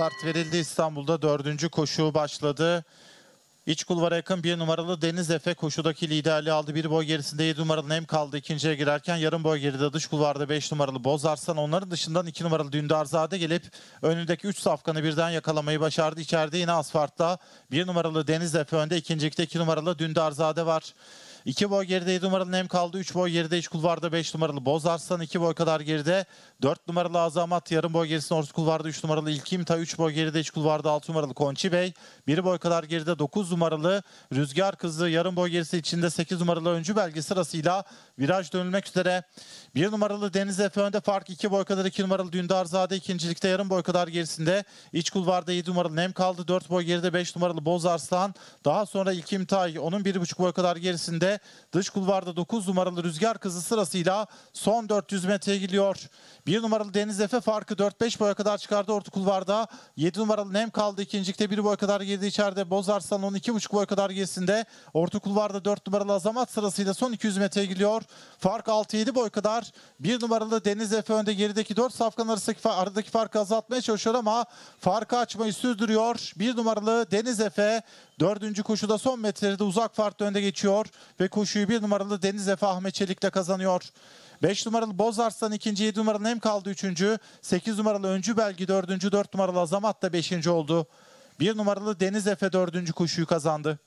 Start verildi İstanbul'da dördüncü koşu başladı. İç kulvara yakın bir numaralı Deniz Efe koşudaki liderliği aldı. Bir boy gerisinde 7 numaralı Nem kaldı ikinciye girerken. Yarım boy geride dış kulvarda 5 numaralı Bozarslan. Onların dışından 2 numaralı Dündarzade gelip önündeki 3 safkanı birden yakalamayı başardı. İçeride yine asfaltta 1 numaralı Deniz Efe önde. ikincilikte 2 numaralı Dündarzade var. 2 boy geride 7 numaralı Nem kaldı. 3 boy geride iç kulvarda 5 numaralı Bozarslan. 2 boy kadar geride 4 numaralı Azamat. Yarım boy gerisinde orta kulvarda 3 numaralı İlkimta. 3 boy geride iç kulvarda 6 numaralı Konçi Bey. 1 boy kadar geride 9 numaralı Rüzgar Kızı. Yarım boy gerisi içinde 8 numaralı öncü belge sırasıyla viraj dönülmek üzere. 1 numaralı Deniz Efe önde fark 2 boy kadar 2 numaralı Dündarzade ikincilikte yarım boy kadar gerisinde. İç kulvarda 7 numaralı Nem kaldı. 4 boy geride 5 numaralı Bozarslan. Daha sonra İlkim Tay onun 1,5 boy kadar gerisinde. Dış kulvarda 9 numaralı Rüzgar Kızı sırasıyla son 400 metreye gidiyor. 1 numaralı Deniz Efe farkı 4-5 boya kadar çıkardı orta kulvarda. 7 numaralı Nem kaldı ikincilikte 1 boy kadar geride içeride. Bozarslan onun 2,5 boy kadar gerisinde. Orta kulvarda 4 numaralı Azamat sırasıyla son 200 metreye gidiyor. Fark 6-7 boy kadar. 1 numaralı Deniz Efe önde gerideki 4 safkan arasındaki, aradaki farkı azaltmaya çalışıyor ama farkı açmayı sürdürüyor. 1 numaralı Deniz Efe dördüncü koşuda son metrede uzak farklı önde geçiyor ve koşuyu 1 numaralı Deniz Efe Ahmet Çelik'le kazanıyor. 5 numaralı Bozarslan ikinci, 7 numaralı Hem kaldı üçüncü, 8 numaralı Öncü Belgi dördüncü, 4 numaralı Azamat da beşinci oldu. 1 numaralı Deniz Efe dördüncü koşuyu kazandı.